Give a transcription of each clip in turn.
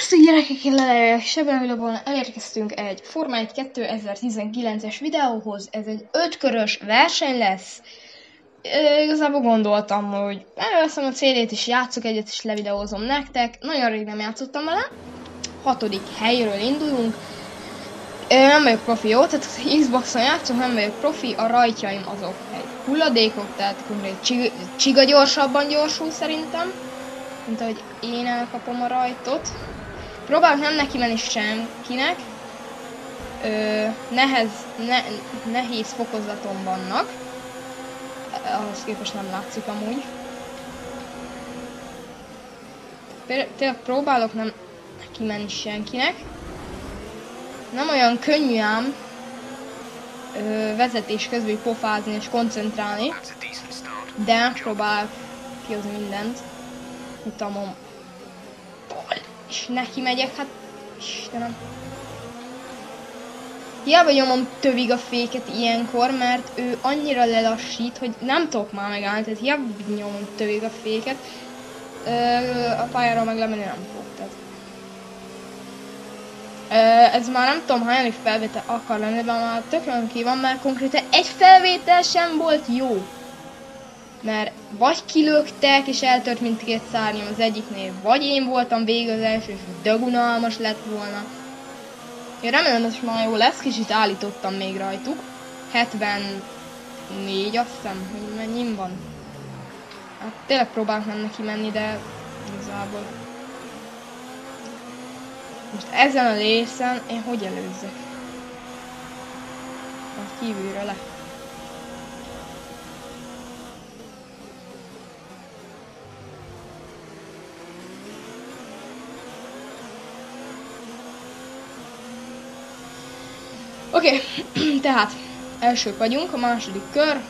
Sziasztok gyerekek, Sebben Vilobon elérkeztünk egy Forma 1 2019-es videóhoz. Ez egy ötkörös verseny lesz. E, igazából gondoltam, hogy előveszem a CD-t és játszok egyet és levideózom nektek. Nagyon rég nem játszottam vele. Hatodik helyről indulunk. E, nem vagyok profi, jó? Tehát az játszok, nem vagyok profi. A rajtjaim azok egy hulladékok, tehát konkrét csiga, csiga gyorsabban gyorsul szerintem mint ahogy én elkapom a rajtot. Próbálok nem neki menni senkinek. Ö, nehez, ne, nehéz fokozaton vannak. Ahhoz képest nem látszik amúgy. Tényleg próbálok nem neki menni senkinek. Nem olyan könnyű ám ö, vezetés közben pofázni és koncentrálni. De próbálok kihozni mindent futamom. És neki megyek, hát Istenem. Hiába nyomom tövig a féket ilyenkor, mert ő annyira lelassít, hogy nem tudok már megállni, tehát hiába nyomom tövig a féket. Ö, a pályáról meg lemenni nem fog, tehát. Ö, ez már nem tudom hányadik felvétel akar lenni, de már tökön ki van, mert konkrétan egy felvétel sem volt jó mert vagy kilöktek, és eltört mindkét szárnyam az egyiknél, vagy én voltam végül az első, és dögunalmas lett volna. Én remélem, hogy már jó lesz, kicsit állítottam még rajtuk. 74, azt hiszem, hogy mennyi van. Hát tényleg próbálok nem neki menni, de igazából. Most ezen a részen én hogy előzzek? A kívülről le. Oké, okay. tehát elsők vagyunk, a második kör.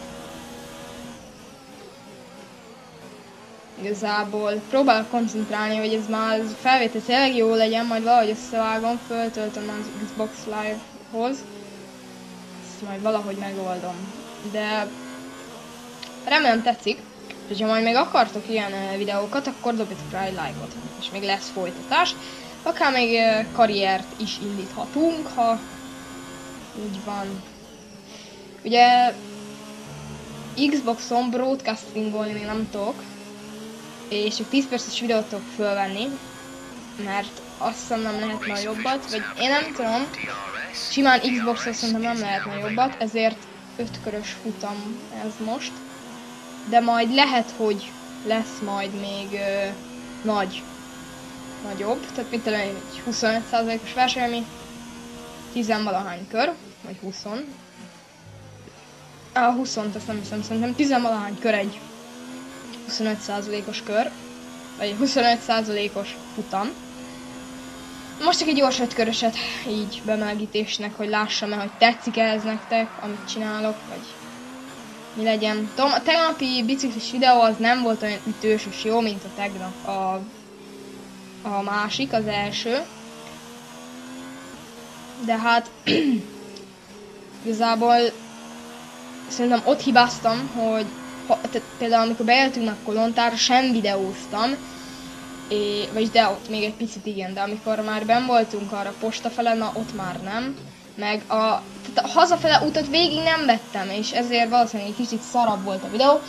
Igazából próbálok koncentrálni, hogy ez már ez felvétel tényleg jó legyen, majd valahogy összevágom, föltöltöm az Xbox Live-hoz. Ezt majd valahogy megoldom. De remélem tetszik. És ha majd még akartok ilyen eh, videókat, akkor dobjatok rá egy like-ot. És még lesz folytatás. Akár még eh, karriert is indíthatunk, ha így van. Ugye Xboxon broadcastingolni még nem tudok, és csak 10 perces videót tudok fölvenni, mert azt hiszem nem lehet nagyobbat, vagy én nem tudom, simán Xbox-on szerintem nem lehet nagyobbat, ezért 5 körös futam ez most, de majd lehet, hogy lesz majd még ö, nagy, nagyobb, tehát mit tudom, egy 25%-os verseny, ami 10 valahány kör, vagy 20. A 20 azt nem hiszem, szerintem 10 valahány kör egy 25%-os kör, vagy 25%-os futam. Most csak egy gyors ötköröset így bemelgítésnek, hogy lássam-e, hogy tetszik-e ez nektek, amit csinálok, vagy mi legyen. Tudom, a tegnapi biciklis videó az nem volt olyan ütős és jó, mint a tegnap a, a másik, az első. De hát igazából szerintem ott hibáztam, hogy ha, tehát például amikor bejöttünk a kolontára, sem videóztam, és, vagyis de ott még egy picit igen, de amikor már ben voltunk arra posta fele, na ott már nem. Meg a, tehát a hazafele utat végig nem vettem, és ezért valószínűleg egy kicsit szarabb volt a videó.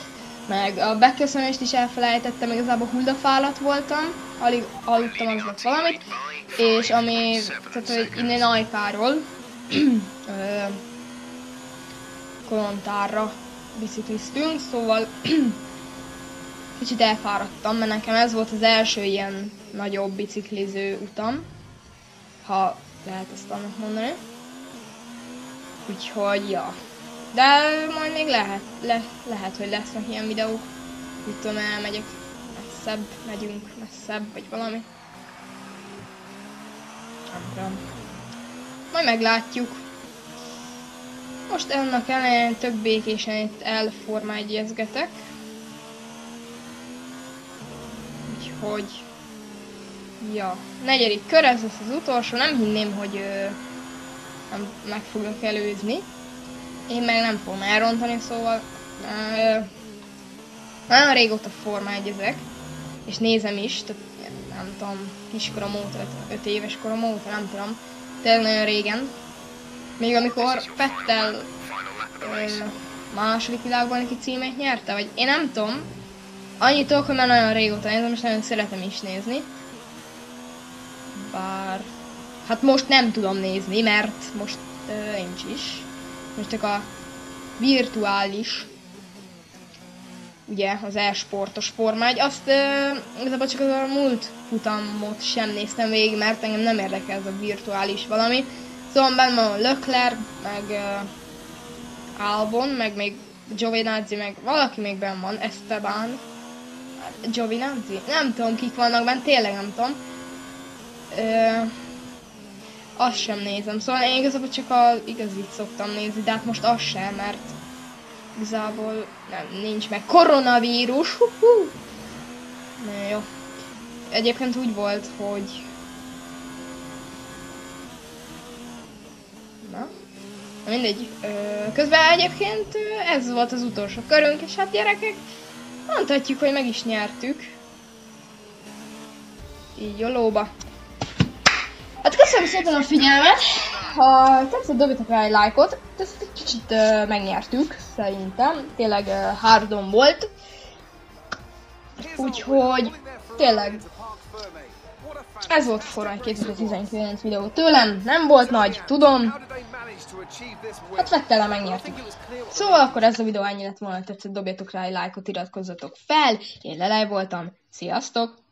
Meg a beköszönést is elfelejtettem, igazából huldafálat voltam, alig aludtam az valamit. És ami, tehát hogy innen Ajkáról, kolontárra bicikliztünk, szóval kicsit elfáradtam, mert nekem ez volt az első ilyen nagyobb bicikliző utam, ha lehet ezt annak mondani. Úgyhogy, ja. De majd még lehet, le, lehet, hogy lesznek ilyen videók. Úgy tudom, elmegyek messzebb, megyünk messzebb, vagy valami. Nem tudom. Majd meglátjuk. Most ennek ellenére tök békésen itt elformágyezgetek. Úgyhogy... Ja, negyedik kör, ez lesz az utolsó, nem hinném, hogy ö, nem meg fogok előzni. Én meg nem fogom elrontani, szóval ö, nagyon régóta forma egyezek, és nézem is, tehát nem tudom, kiskorom óta, 5 éves korom óta, nem tudom. Tényleg nagyon régen. Még amikor Fettel ö, világban neki címet nyerte, vagy én nem tudom. Annyit tudok, hogy már nagyon régóta nézem, és nagyon szeretem is nézni. Bár... Hát most nem tudom nézni, mert most nincs is. Most csak a virtuális ugye az e-sportos formágy. Azt uh, igazából csak az a múlt futamot sem néztem végig, mert engem nem érdekel ez a virtuális valami. Szóval benne van Leclerc, meg uh, Albon, meg még Giovinazzi, meg valaki még benn van, Esteban. Giovinazzi? Nem tudom kik vannak benne, tényleg nem tudom. Uh, azt sem nézem, szóval én igazából csak az igazit szoktam nézni, de hát most az sem, mert igazából nem, nincs meg koronavírus. Hú-hú. Na jó. Egyébként úgy volt, hogy... Na? Na mindegy. Közben egyébként ez volt az utolsó körünk, és hát gyerekek, mondhatjuk, hogy meg is nyertük. Így jolóba. Hát köszönöm szépen a figyelmet! Ha tetszett, dobjatok rá egy lájkot. Ezt egy kicsit uh, megnyertük, szerintem. Tényleg uh, hárdon volt. Úgyhogy tényleg ez volt Forrán 2019 videó tőlem, nem volt nagy, tudom. Hát Vettele megnyertük. Szóval akkor ez a videó ennyi lett volna, tetszett, dobjatok rá egy lájkot, iratkozzatok fel. Én Lelej voltam, sziasztok!